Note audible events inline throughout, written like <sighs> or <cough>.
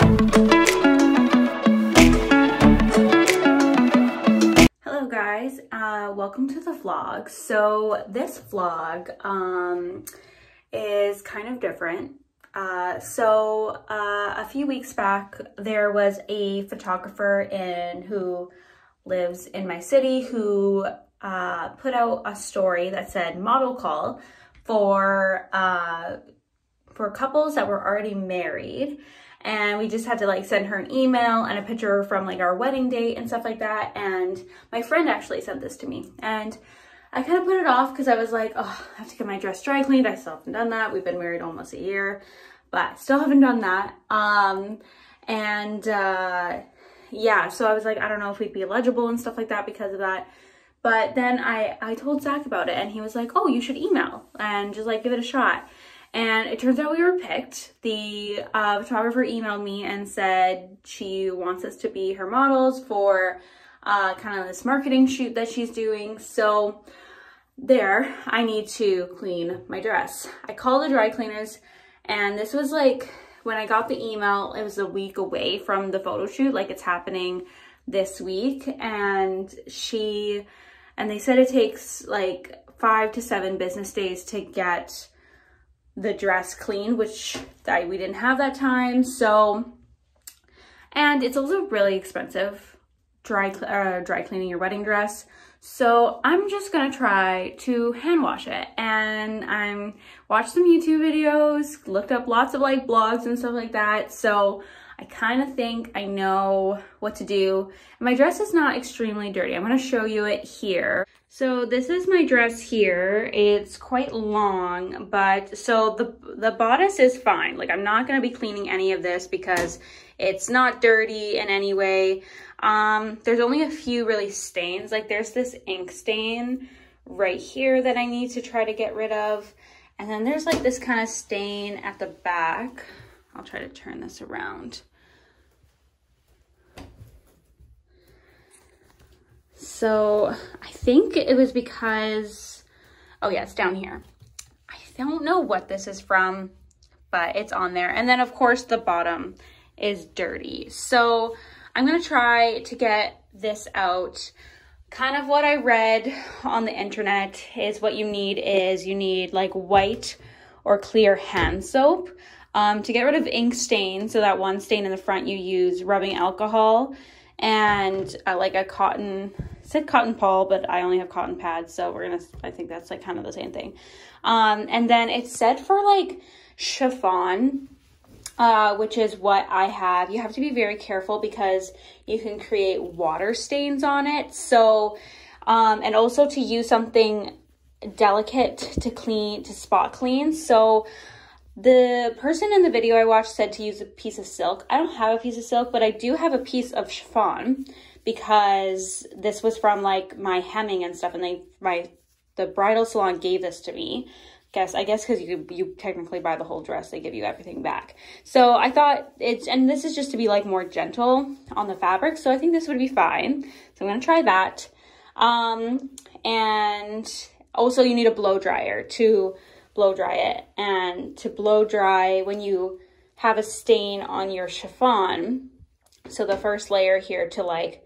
Hello guys, uh, welcome to the vlog. So this vlog um, is kind of different. Uh, so uh, a few weeks back, there was a photographer in who lives in my city who uh, put out a story that said model call for uh, for couples that were already married and we just had to like send her an email and a picture from like our wedding date and stuff like that. And my friend actually sent this to me. And I kind of put it off because I was like oh I have to get my dress dry cleaned. I still haven't done that. We've been married almost a year but still haven't done that. Um and uh yeah so I was like I don't know if we'd be eligible and stuff like that because of that. But then I I told Zac about it and he was like oh you should email and just like give it a shot and it turns out we were picked. The uh, photographer emailed me and said she wants us to be her models for uh, kind of this marketing shoot that she's doing. So there, I need to clean my dress. I called the dry cleaners and this was like, when I got the email, it was a week away from the photo shoot, like it's happening this week. And she, and they said it takes like five to seven business days to get the dress clean, which I, we didn't have that time. So, and it's also really expensive dry, uh, dry cleaning your wedding dress. So I'm just gonna try to hand wash it. And I'm watched some YouTube videos, looked up lots of like blogs and stuff like that. So I kind of think I know what to do. My dress is not extremely dirty. I'm gonna show you it here. So this is my dress here. It's quite long, but so the, the bodice is fine. Like I'm not gonna be cleaning any of this because it's not dirty in any way. Um, there's only a few really stains. Like there's this ink stain right here that I need to try to get rid of. And then there's like this kind of stain at the back. I'll try to turn this around. So I think it was because, oh yeah, it's down here. I don't know what this is from, but it's on there. And then of course the bottom is dirty. So I'm gonna try to get this out. Kind of what I read on the internet is what you need is you need like white or clear hand soap. Um, to get rid of ink stain, so that one stain in the front, you use rubbing alcohol and uh, like a cotton, said cotton pall, but I only have cotton pads, so we're gonna, I think that's like kind of the same thing. Um, and then it's said for like chiffon, uh, which is what I have. You have to be very careful because you can create water stains on it. So, um, and also to use something delicate to clean, to spot clean. So the person in the video I watched said to use a piece of silk. I don't have a piece of silk, but I do have a piece of chiffon because this was from like my hemming and stuff and they my the bridal salon gave this to me. Guess I guess because you you technically buy the whole dress, they give you everything back. So I thought it's and this is just to be like more gentle on the fabric. So I think this would be fine. So I'm gonna try that. Um, and also you need a blow dryer to blow dry it. And to blow dry when you have a stain on your chiffon, so the first layer here to like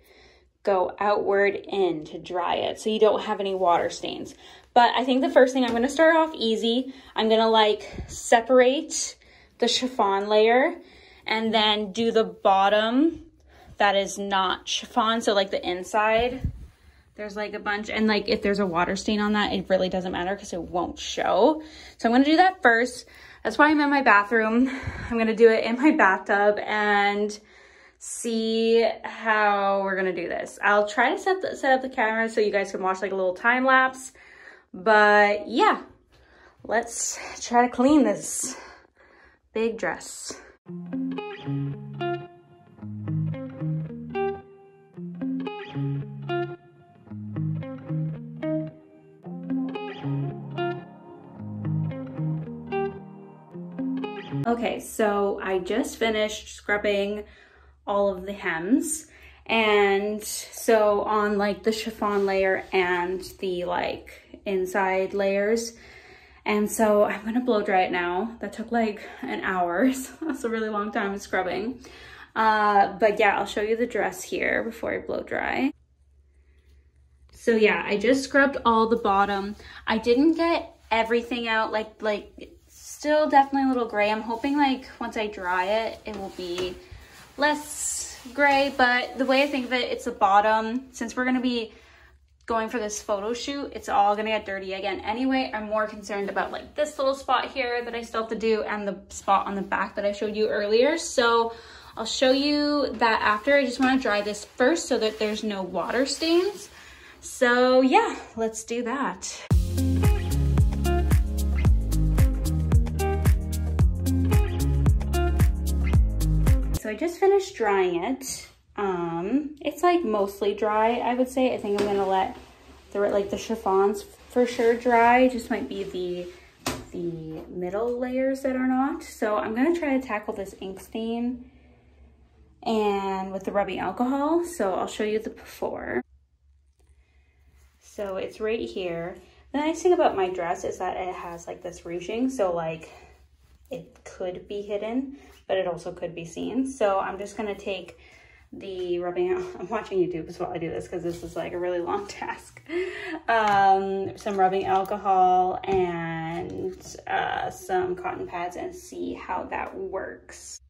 go outward in to dry it so you don't have any water stains. But I think the first thing I'm gonna start off easy. I'm gonna like separate the chiffon layer and then do the bottom that is not chiffon, so like the inside there's like a bunch, and like if there's a water stain on that, it really doesn't matter because it won't show. So I'm gonna do that first. That's why I'm in my bathroom. I'm gonna do it in my bathtub and see how we're gonna do this. I'll try to set, the, set up the camera so you guys can watch like a little time lapse. But yeah, let's try to clean this big dress. Okay, so I just finished scrubbing all of the hems. And so on like the chiffon layer and the like inside layers. And so I'm gonna blow dry it now. That took like an hour, <laughs> so that's a really long time of scrubbing. Uh, but yeah, I'll show you the dress here before I blow dry. So yeah, I just scrubbed all the bottom. I didn't get everything out, like, like still definitely a little gray. I'm hoping like once I dry it, it will be less gray, but the way I think of it, it's the bottom. Since we're gonna be going for this photo shoot, it's all gonna get dirty again anyway. I'm more concerned about like this little spot here that I still have to do and the spot on the back that I showed you earlier. So I'll show you that after. I just wanna dry this first so that there's no water stains. So yeah, let's do that. I just finished drying it. Um, it's like mostly dry, I would say. I think I'm gonna let the like the chiffons for sure dry. Just might be the the middle layers that are not. So I'm gonna try to tackle this ink stain and with the rubbing alcohol. So I'll show you the before. So it's right here. The nice thing about my dress is that it has like this ruching. So like it could be hidden, but it also could be seen. So I'm just gonna take the rubbing, <laughs> I'm watching YouTube as well I do this because this is like a really long <laughs> task. Um, some rubbing alcohol and uh, some cotton pads and see how that works.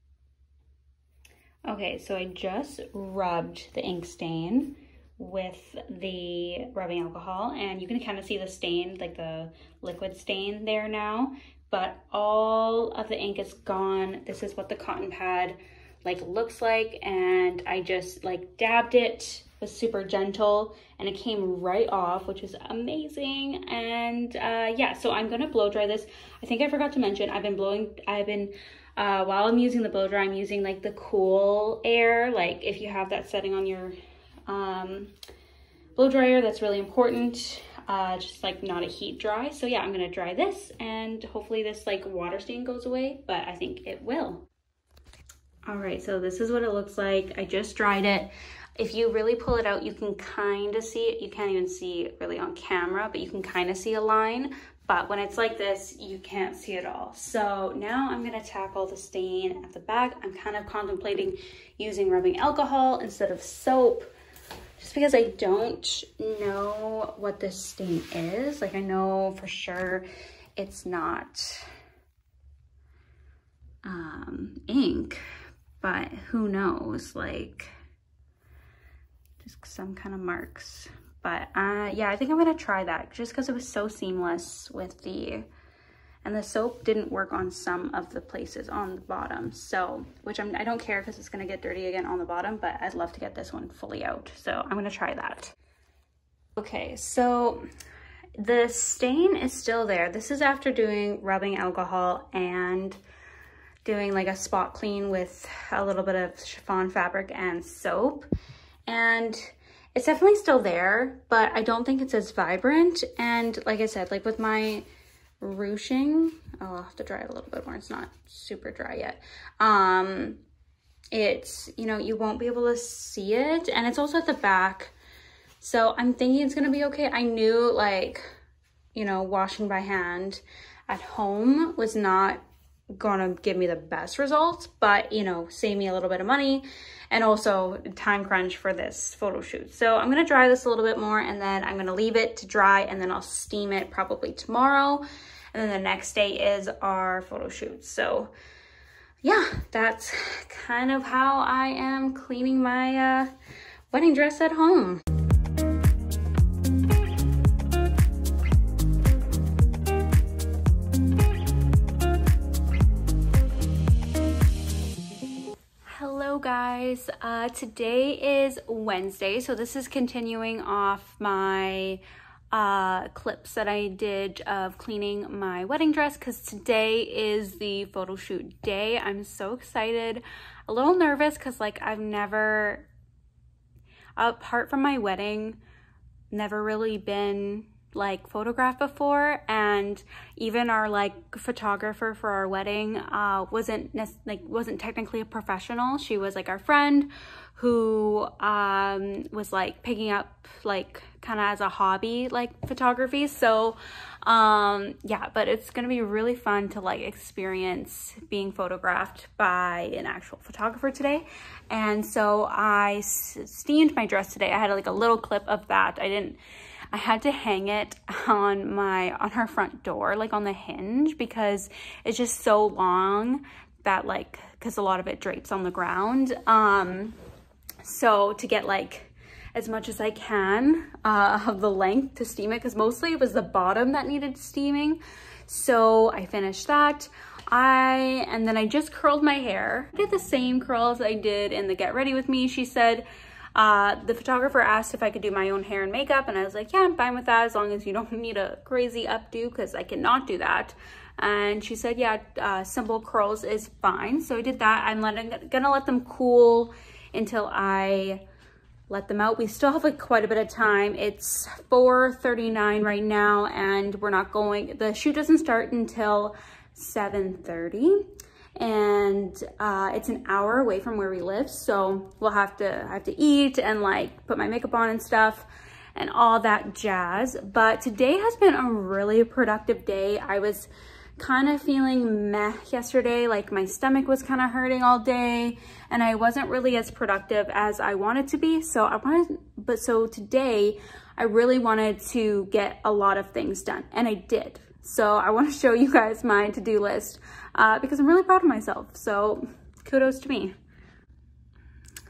Okay, so I just rubbed the ink stain with the rubbing alcohol and you can kind of see the stain, like the liquid stain there now, but all of the ink is gone. This is what the cotton pad like looks like and I just like dabbed it was super gentle and it came right off which is amazing and uh yeah so i'm gonna blow dry this i think i forgot to mention i've been blowing i've been uh while i'm using the blow dry i'm using like the cool air like if you have that setting on your um blow dryer that's really important uh just like not a heat dry so yeah i'm gonna dry this and hopefully this like water stain goes away but i think it will all right, so this is what it looks like. I just dried it. If you really pull it out, you can kind of see it. You can't even see it really on camera, but you can kind of see a line. But when it's like this, you can't see it all. So now I'm gonna tackle the stain at the back. I'm kind of contemplating using rubbing alcohol instead of soap just because I don't know what this stain is. Like I know for sure it's not um, ink, but who knows, like just some kind of marks. But uh, yeah, I think I'm gonna try that just because it was so seamless with the, and the soap didn't work on some of the places on the bottom. So, which I'm, I don't care because it's gonna get dirty again on the bottom, but I'd love to get this one fully out. So I'm gonna try that. Okay, so the stain is still there. This is after doing rubbing alcohol and doing like a spot clean with a little bit of chiffon fabric and soap. And it's definitely still there, but I don't think it's as vibrant. And like I said, like with my ruching, I'll have to dry it a little bit more. It's not super dry yet. Um, it's, you know, you won't be able to see it. And it's also at the back. So I'm thinking it's gonna be okay. I knew like, you know, washing by hand at home was not gonna give me the best results, but you know, save me a little bit of money and also time crunch for this photo shoot. So I'm gonna dry this a little bit more and then I'm gonna leave it to dry and then I'll steam it probably tomorrow. And then the next day is our photo shoot. So yeah, that's kind of how I am cleaning my uh, wedding dress at home. Guys, uh, today is Wednesday, so this is continuing off my uh, clips that I did of cleaning my wedding dress because today is the photo shoot day. I'm so excited, a little nervous because like I've never, apart from my wedding, never really been like photographed before and even our like photographer for our wedding uh wasn't like wasn't technically a professional. She was like our friend who um was like picking up like kind of as a hobby like photography. So um yeah but it's gonna be really fun to like experience being photographed by an actual photographer today. And so i steamed my dress today. I had like a little clip of that. I didn't I had to hang it on my, on her front door, like on the hinge because it's just so long that like, cause a lot of it drapes on the ground. Um, so to get like as much as I can uh, of the length to steam it because mostly it was the bottom that needed steaming. So I finished that. I, and then I just curled my hair. I did the same curls I did in the Get Ready With Me. She said, uh, the photographer asked if I could do my own hair and makeup, and I was like, yeah, I'm fine with that as long as you don't <laughs> need a crazy updo because I cannot do that. And she said, yeah, uh, simple curls is fine. So I did that. I'm letting, gonna let them cool until I let them out. We still have like quite a bit of time. It's 4.39 right now and we're not going, the shoot doesn't start until 7.30 and uh, it's an hour away from where we live. So we'll have to, I have to eat and like put my makeup on and stuff and all that jazz. But today has been a really productive day. I was kind of feeling meh yesterday, like my stomach was kind of hurting all day and I wasn't really as productive as I wanted to be. So I wanted, but so today I really wanted to get a lot of things done and I did. So I want to show you guys my to-do list uh, because I'm really proud of myself. So kudos to me.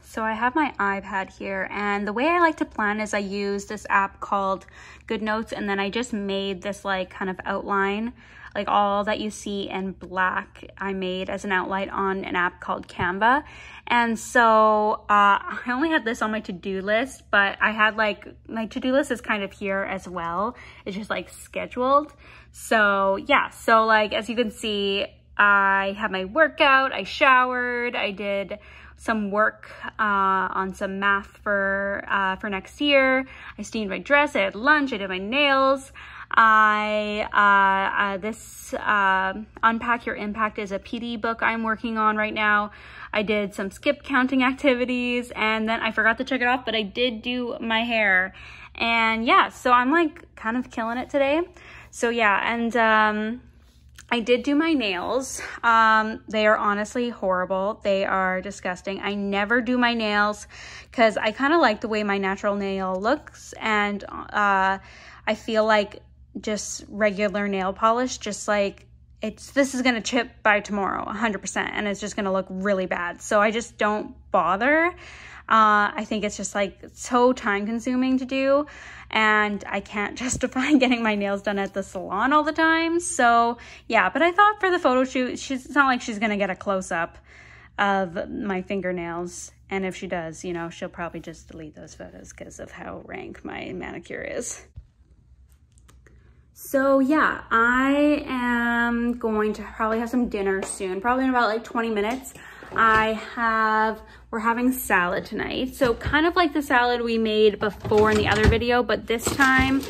So I have my iPad here and the way I like to plan is I use this app called GoodNotes and then I just made this like kind of outline like all that you see in black I made as an outline on an app called Canva. And so uh, I only had this on my to-do list, but I had like, my to-do list is kind of here as well. It's just like scheduled. So yeah, so like as you can see, I had my workout, I showered, I did some work uh, on some math for uh, for next year. I steamed my dress, I had lunch, I did my nails. I, uh, uh, this, uh, Unpack Your Impact is a PD book I'm working on right now. I did some skip counting activities and then I forgot to check it off, but I did do my hair. And yeah, so I'm like kind of killing it today. So yeah, and, um, I did do my nails. Um, they are honestly horrible. They are disgusting. I never do my nails because I kind of like the way my natural nail looks. And uh, I feel like just regular nail polish, just like it's this is gonna chip by tomorrow 100% and it's just gonna look really bad so I just don't bother uh, I think it's just like so time consuming to do and I can't <laughs> justify <laughs> getting my nails done at the salon all the time so yeah but I thought for the photo shoot she's it's not like she's gonna get a close-up of my fingernails and if she does you know she'll probably just delete those photos because of how rank my manicure is so yeah, I am going to probably have some dinner soon, probably in about like 20 minutes. I have, we're having salad tonight. So kind of like the salad we made before in the other video, but this time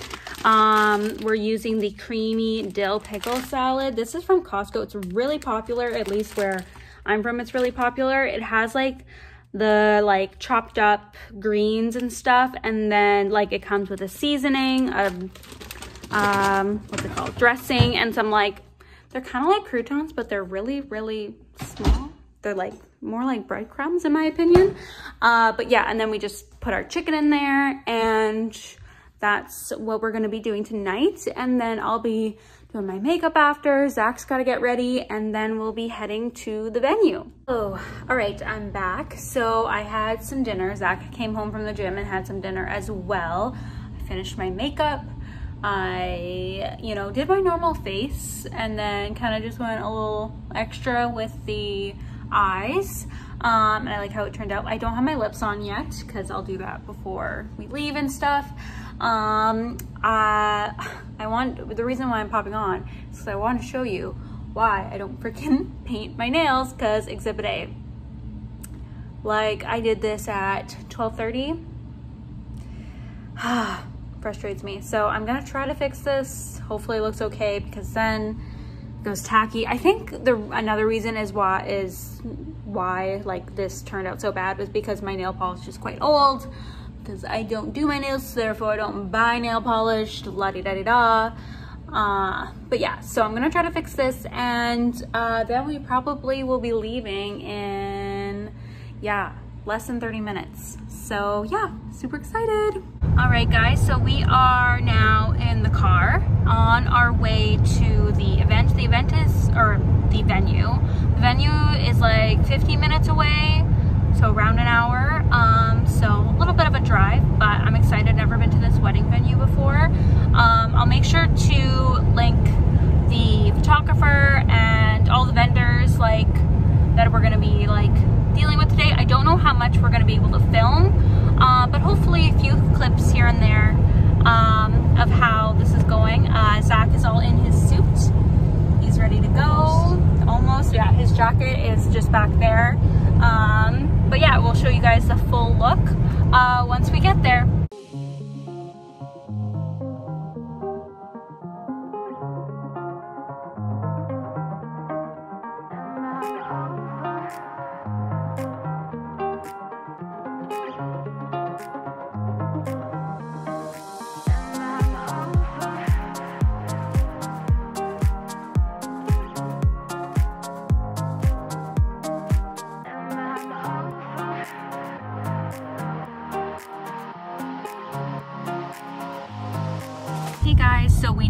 um, we're using the creamy dill pickle salad. This is from Costco. It's really popular, at least where I'm from, it's really popular. It has like the like chopped up greens and stuff. And then like it comes with a seasoning, a um, what's it called, dressing, and some like, they're kind of like croutons, but they're really, really small. They're like more like breadcrumbs in my opinion. Uh, but yeah, and then we just put our chicken in there and that's what we're gonna be doing tonight. And then I'll be doing my makeup after. Zac's gotta get ready and then we'll be heading to the venue. Oh, all right, I'm back. So I had some dinner. Zac came home from the gym and had some dinner as well. I finished my makeup. I, you know, did my normal face and then kind of just went a little extra with the eyes. Um, and I like how it turned out. I don't have my lips on yet because I'll do that before we leave and stuff. Um, uh, I want, the reason why I'm popping on is because I want to show you why I don't freaking <laughs> paint my nails because exhibit A. Like I did this at 1230. <sighs> frustrates me. So I'm gonna try to fix this. Hopefully it looks okay because then goes tacky. I think the another reason is why is why like this turned out so bad was because my nail polish is quite old because I don't do my nails, therefore I don't buy nail polish, la di da di da. Uh, but yeah, so I'm gonna try to fix this and uh, then we probably will be leaving in, yeah, less than 30 minutes. So yeah, super excited. All right guys, so we are now in the car on our way to the event. The event is, or the venue. The venue is like 15 minutes away, so around an hour. Um, so a little bit of a drive, but I'm excited. Never been to this wedding venue before. Um, I'll make sure to link the photographer and all the vendors like that we're gonna be like dealing with today. I don't know how much we're gonna be able to film, uh, but hopefully a few clips here and there um, of how this is going. Uh, Zac is all in his suit. He's ready to go. Almost, yeah, his jacket is just back there. Um, but yeah, we'll show you guys the full look uh, once we get there.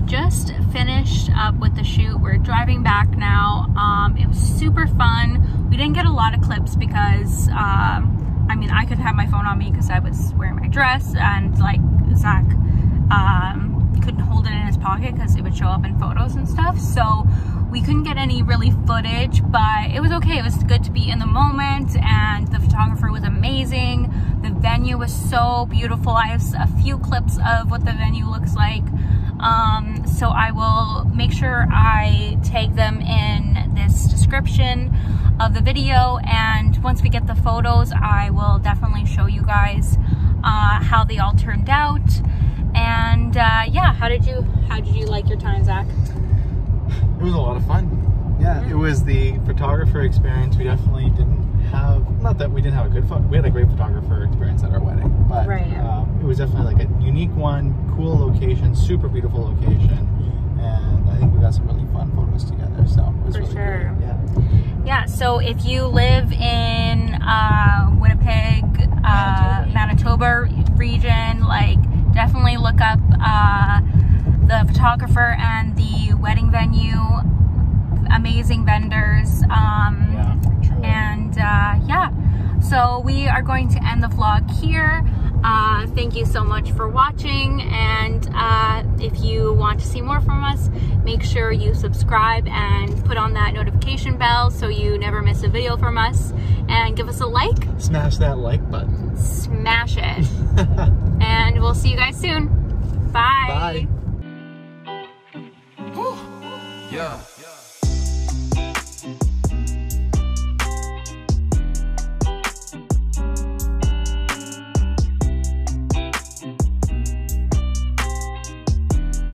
Just finished up with the shoot. We're driving back now. Um, it was super fun. We didn't get a lot of clips because, um, I mean, I could have my phone on me because I was wearing my dress and like Zac um, couldn't hold it in his pocket because it would show up in photos and stuff. So we couldn't get any really footage, but it was okay. It was good to be in the moment and the photographer was amazing. The venue was so beautiful. I have a few clips of what the venue looks like. Um, so I will make sure I tag them in this description of the video. And once we get the photos, I will definitely show you guys uh, how they all turned out. And uh, yeah, how did you how did you like your time, Zac? It was a lot of fun. Yeah, it was the photographer experience. We definitely didn't have, not that we didn't have a good photo, we had a great photographer experience at our wedding, but Right. um, it was definitely like a unique one, cool location, super beautiful location, and I think we got some really fun photos together. So it was For really sure. great. Yeah. Yeah, so if you live in uh, Winnipeg, uh, Manitoba region, like definitely look up uh, the photographer and the wedding venue. Amazing vendors. Um, Yeah. And uh, yeah, so we are going to end the vlog here. Uh, thank you so much for watching. And uh, if you want to see more from us, make sure you subscribe and put on that notification bell so you never miss a video from us. And give us a like, Smash that like button. smash it. <laughs> and we'll see you guys soon. Bye. Bye. Yeah.